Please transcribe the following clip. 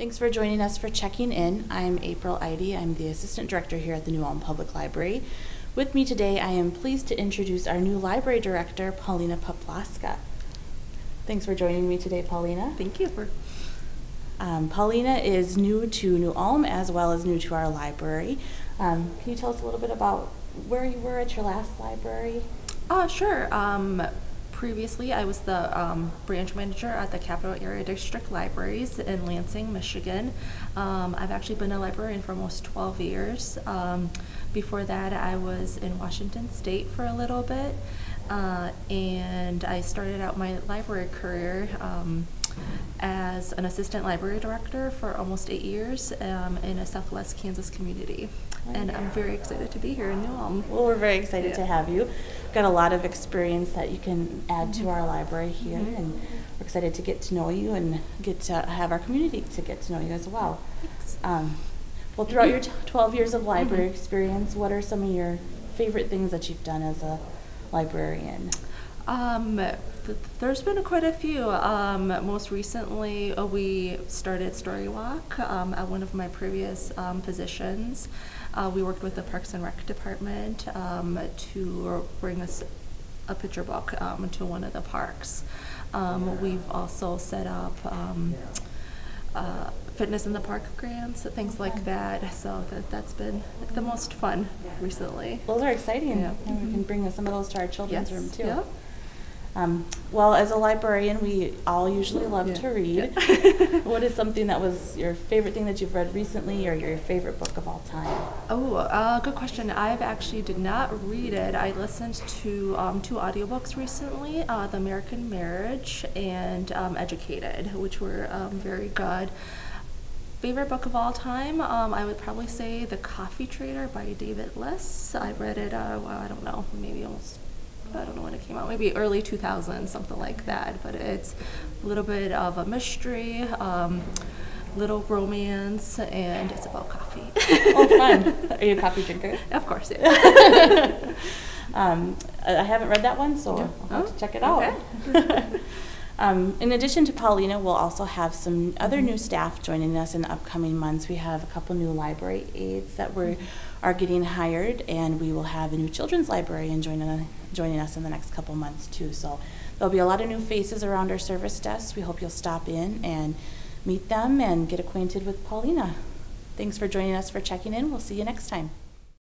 Thanks for joining us for checking in. I'm April Eide. I'm the Assistant Director here at the New Ulm Public Library. With me today, I am pleased to introduce our new Library Director, Paulina Poplaska. Thanks for joining me today, Paulina. Thank you for. Um, Paulina is new to New Ulm as well as new to our library. Um, can you tell us a little bit about where you were at your last library? Uh, sure. Um, previously, I was the um, branch manager at the Capital Area District Libraries in Lansing, Michigan. Um, I've actually been a librarian for almost 12 years. Um, before that, I was in Washington State for a little bit, uh, and I started out my library career. As an assistant library director for almost eight years um, in a Southwest Kansas community. And I'm very excited to be here in New Ulm. Well, we're very excited Yeah. to have you. Got a lot of experience that you can add to our library here, Mhm. and we're excited to get to know you and get to have our community to get to know you as well. Um, well, throughout your t- 12 years of library Mhm. experience, what are some of your favorite things that you've done as a librarian? Um, th- there's been quite a few. Um, most recently, uh, we started Story Walk um, at one of my previous um, positions. Uh, we worked with the Parks and Rec Department um, to bring us a picture book um, to one of the parks. Um, we've also set up um, uh, fitness in the park grants, things like that. So that that's been the most fun recently. Those are exciting, Yeah. and we can Mhm. bring some of those to our children's Yes. room too. Yep. Um, well, as a librarian, we all usually love Yeah. to read. Yeah. what is something that was your favorite thing that you've read recently, or your favorite book of all time? Oh, uh, good question. I've actually did not read it. I listened to um, two audiobooks recently, uh, The American Marriage and um, Educated, which were um, very good. Favorite book of all time? Um, I would probably say The Coffee Trader by David Liss. I read it, uh, well, I don't know, maybe almost, I don't know when it came out, maybe early 2000s, something like that. But it's a little bit of a mystery, um, little romance, and it's about coffee. oh, fun! Are you a coffee drinker? Of course, yeah. Um, I haven't read that one, so Yeah. I'll have Oh, to check it out. um, in addition to Paulina, we'll also have some other new staff joining us in the upcoming months. We have a couple new library aides that we are getting hired, and we will have a new children's librarian joining joining us in the next couple months too. So there'll be a lot of new faces around our service desks. We hope you'll stop in and meet them and get acquainted with Paulina. Thanks for joining us for checking in. We'll see you next time.